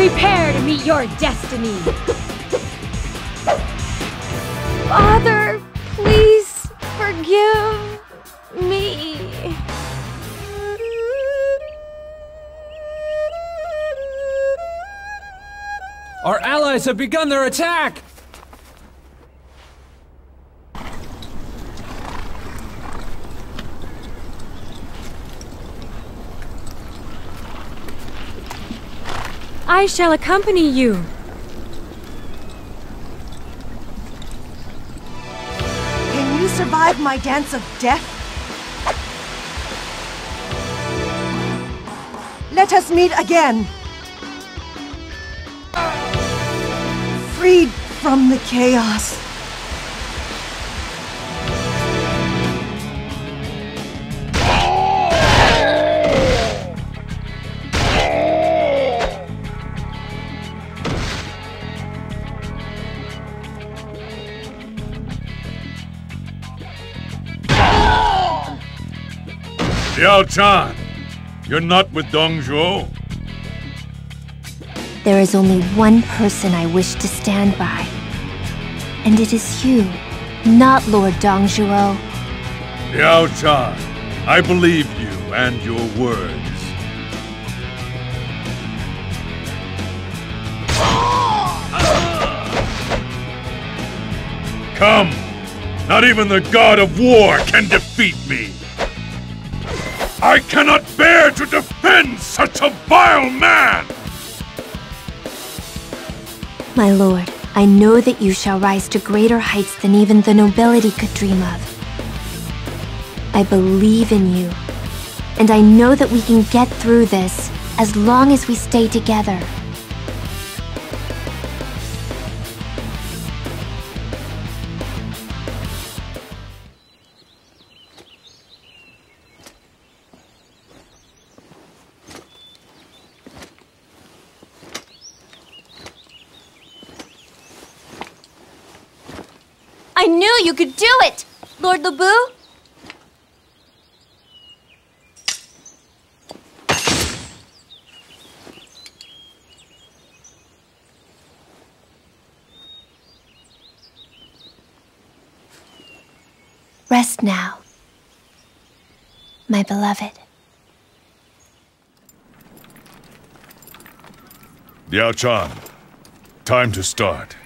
Prepare to meet your destiny. Father, please forgive me. Our allies have begun their attack! I shall accompany you. Can you survive my dance of death? Let us meet again. Freed from the chaos. Diao Chan, you're not with Dong Zhuo? There is only one person I wish to stand by. And it is you, not Lord Dongzhuo. Diao Chan, I believe you and your words. Come! Not even the god of war can defeat me! I cannot bear to defend such a vile man! My lord, I know that you shall rise to greater heights than even the nobility could dream of. I believe in you, and I know that we can get through this as long as we stay together. Knew you could do it! Lord Lu Rest now, my beloved. Diao Chan, time to start.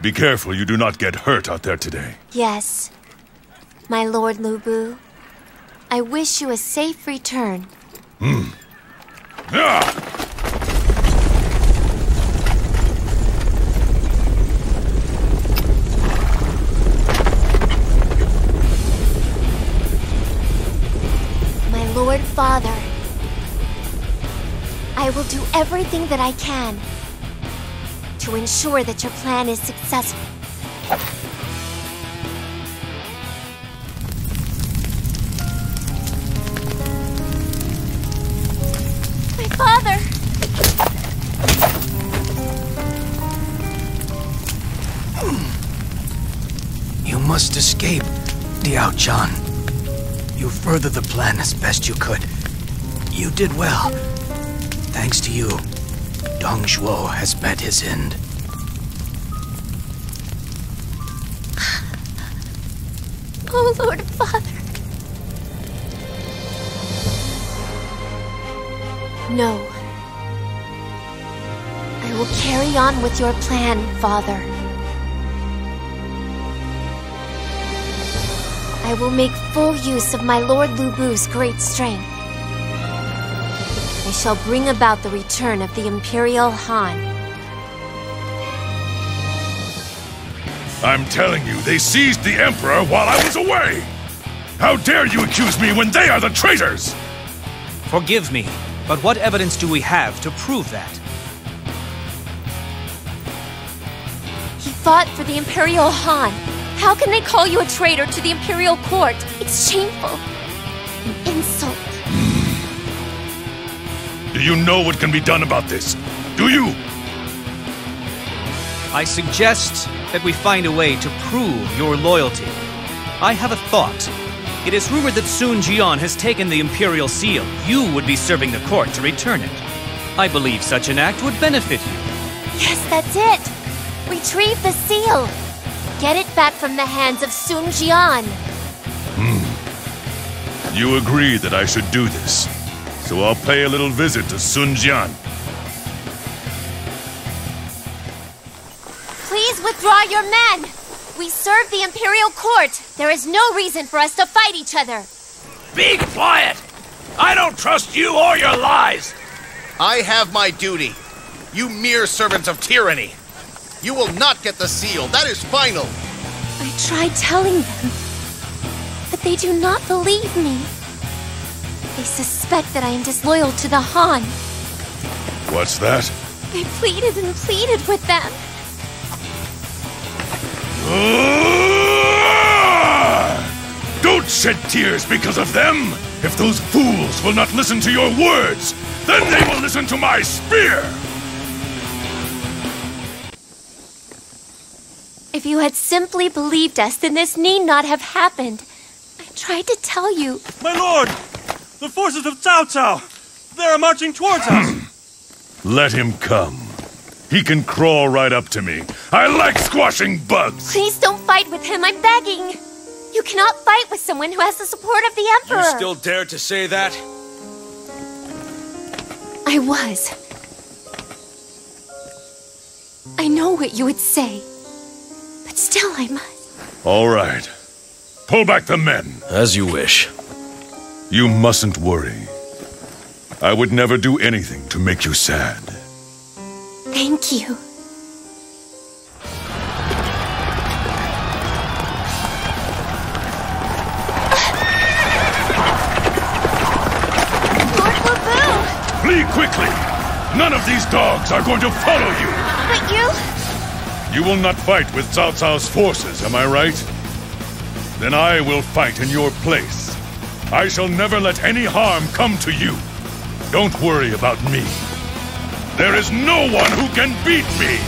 Be careful you do not get hurt out there today. Yes, my Lord Lu Bu. I wish you a safe return. Ah! My Lord Father, I will do everything that I can to ensure that your plan is successful. My father! You must escape, Diao Chan. You furthered the plan as best you could. You did well. Thanks to you, Dong Zhuo has met his end. Oh, Lord Father. No. I will carry on with your plan, Father. I will make full use of my Lord Lu Bu's great strength. I shall bring about the return of the Imperial Han. I'm telling you, they seized the Emperor while I was away! How dare you accuse me when they are the traitors! Forgive me, but what evidence do we have to prove that? He fought for the Imperial Han. How can they call you a traitor to the Imperial Court? It's shameful. An insult. Do you know what can be done about this? Do you? I suggest that we find a way to prove your loyalty. I have a thought. It is rumored that Sun Jian has taken the Imperial Seal. You would be serving the court to return it. I believe such an act would benefit you. Yes, that's it. Retrieve the seal. Get it back from the hands of Sun Jian. Hmm. You agree that I should do this. So I'll pay a little visit to Sun Jian. Please withdraw your men. We serve the Imperial Court. There is no reason for us to fight each other. Be quiet! I don't trust you or your lies! I have my duty. You mere servants of tyranny. You will not get the seal. That is final. I tried telling them, but they do not believe me. They suspect that I am disloyal to the Han. What's that? I pleaded and pleaded with them. Ah! Don't shed tears because of them! If those fools will not listen to your words, then they will listen to my spear! If you had simply believed us, then this need not have happened. I tried to tell you. My lord! The forces of Cao Cao! They are marching towards us! Let him come. He can crawl right up to me. I like squashing bugs! Please don't fight with him, I'm begging. You cannot fight with someone who has the support of the Emperor. You still dare to say that? I was. I know what you would say. But still, I must. All right. Pull back the men. As you wish. You mustn't worry. I would never do anything to make you sad. Thank you. Lord Lu Bu! Flee quickly! None of these dogs are going to follow you! But you? You will not fight with Cao Cao's forces, am I right? Then I will fight in your place. I shall never let any harm come to you. Don't worry about me. There is no one who can beat me!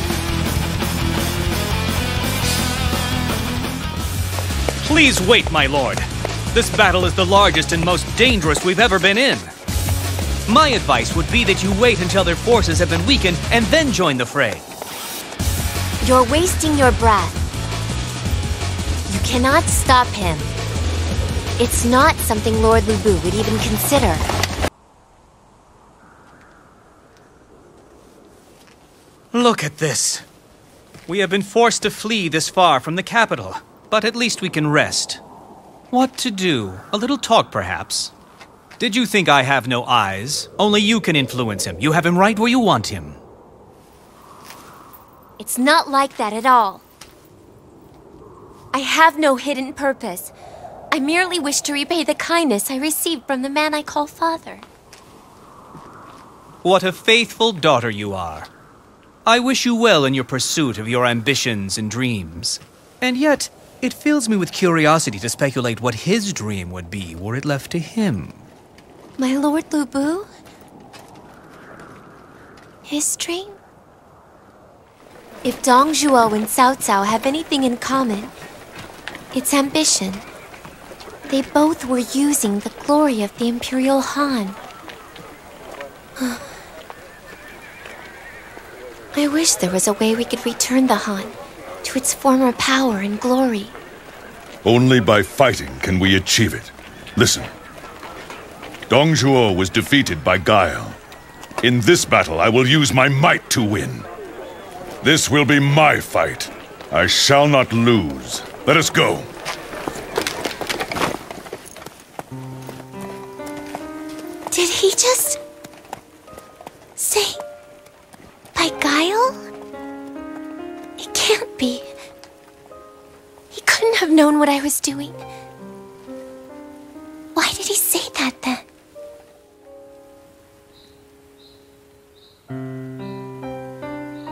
Please wait, my lord. This battle is the largest and most dangerous we've ever been in. My advice would be that you wait until their forces have been weakened and then join the fray. You're wasting your breath. You cannot stop him. It's not something Lord Lu Bu would even consider. Look at this. We have been forced to flee this far from the capital, but at least we can rest. What to do? A little talk, perhaps. Did you think I have no eyes? Only you can influence him. You have him right where you want him. It's not like that at all. I have no hidden purpose. I merely wish to repay the kindness I received from the man I call father. What a faithful daughter you are. I wish you well in your pursuit of your ambitions and dreams. And yet, it fills me with curiosity to speculate what his dream would be were it left to him. My Lord Lu Bu? His dream? If Dong Zhuo and Cao Cao have anything in common, it's ambition. They both were using the glory of the Imperial Han. I wish there was a way we could return the Han to its former power and glory. Only by fighting can we achieve it. Listen. Dong Zhuo was defeated by Guile. In this battle, I will use my might to win. This will be my fight. I shall not lose. Let us go.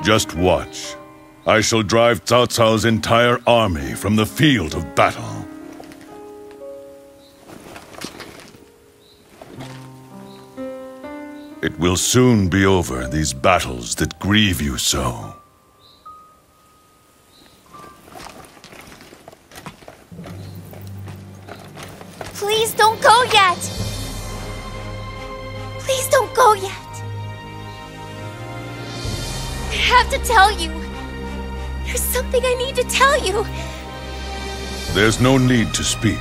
Just watch. I shall drive Cao Cao's entire army from the field of battle. It will soon be over, these battles that grieve you so. Please don't go yet! Please don't go yet! Have to tell you. There's something I need to tell you. There's no need to speak.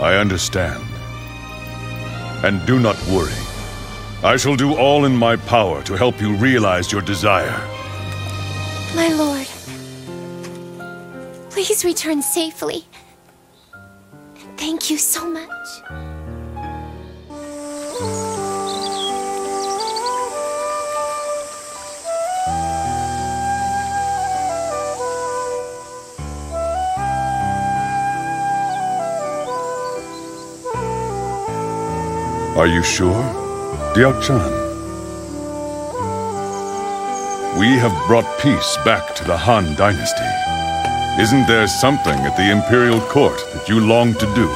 I understand. And do not worry. I shall do all in my power to help you realize your desire. My lord, please return safely. And thank you so much. Are you sure, Diao Chan? We have brought peace back to the Han Dynasty. Isn't there something at the Imperial Court that you long to do?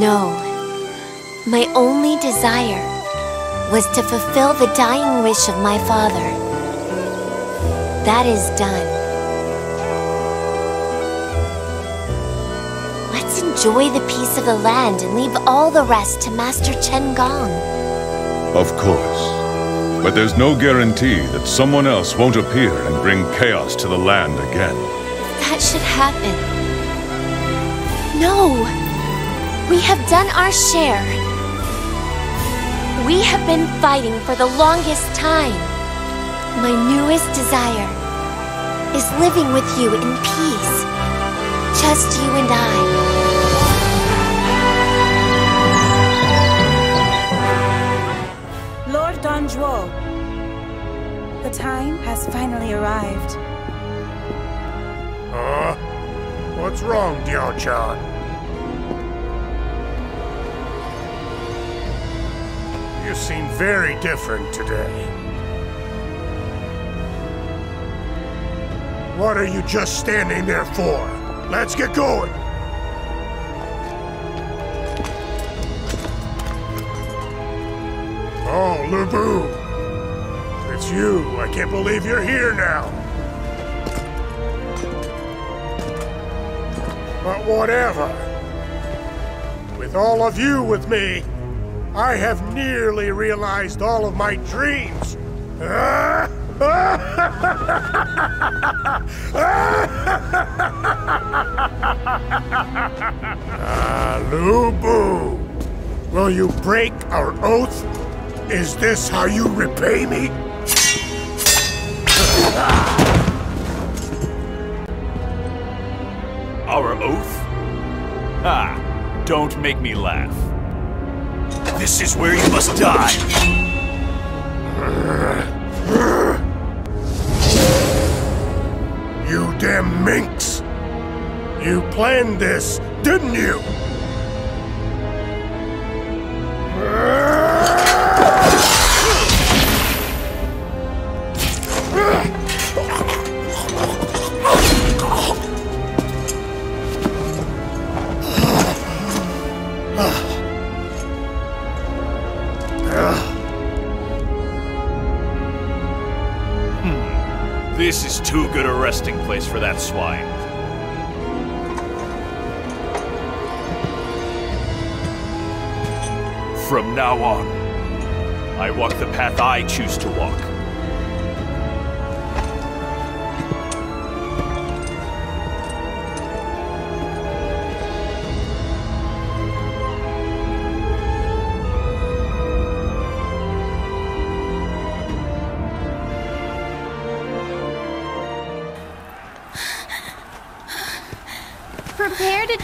No. My only desire was to fulfill the dying wish of my father. That is done. Enjoy the peace of the land and leave all the rest to Master Chen Gong. Of course. But there's no guarantee that someone else won't appear and bring chaos to the land again. That should happen. No! We have done our share. We have been fighting for the longest time. My newest desire is living with you in peace. Just you and I. finally arrived. Huh? What's wrong, Diao Chan? You seem very different today. What are you just standing there for? Let's get going! Oh, Lu Bu! It's you. I can't believe you're here now. But whatever. With all of you with me, I have nearly realized all of my dreams. Ah, Lu Bu! Will you break our oath? Is this how you repay me? Our oath? Ah, don't make me laugh. This is where you must die. You damn minx! You planned this, didn't you? Resting place for that swine. From now on, I walk the path I choose to walk.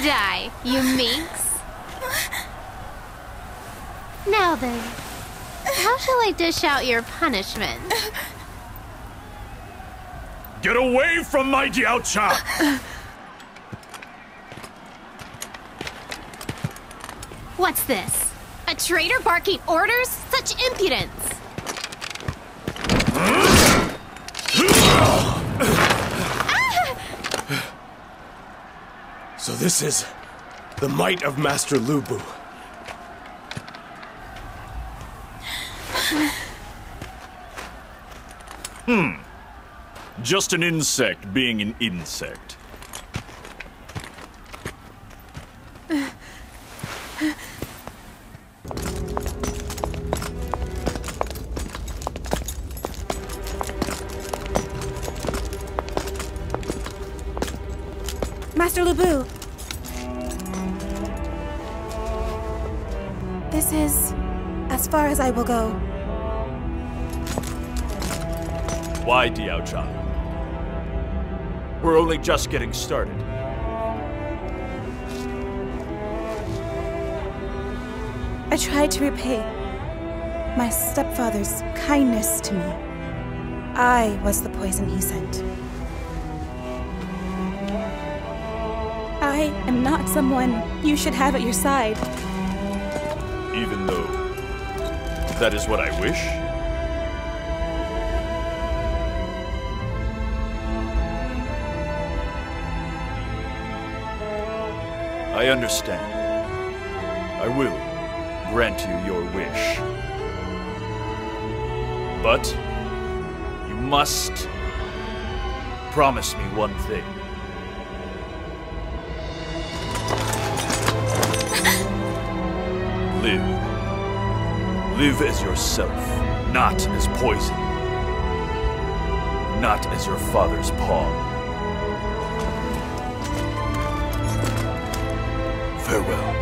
Die, you minx. Now then, how shall I dish out your punishment? Get away from my Diao Chan! What's this? A traitor barking orders? Such impudence! This is the might of Master Lu Bu. hmm. Just an insect being an insect. Master Lu Bu, far as I will go. Why, Diao Chan? We're only just getting started. I tried to repay my stepfather's kindness to me. I was the poison he sent. I am not someone you should have at your side. Even though that is what I wish? I understand. I will grant you your wish. But you must promise me one thing. Live. Live as yourself, not as poison. Not as your father's pawn. Farewell,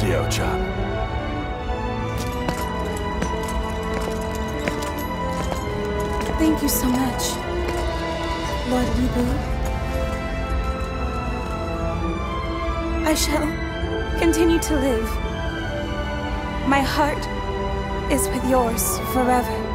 Diao Chan. Thank you so much, Lord Lu I shall continue to live. My heart is with yours forever.